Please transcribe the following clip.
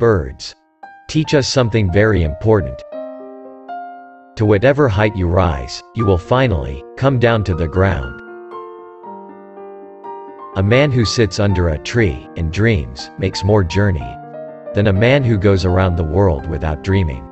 Birds teach us something very important. To whatever height you rise, you will finally come down to the ground. A man who sits under a tree and dreams makes more journey than a man who goes around the world without dreaming.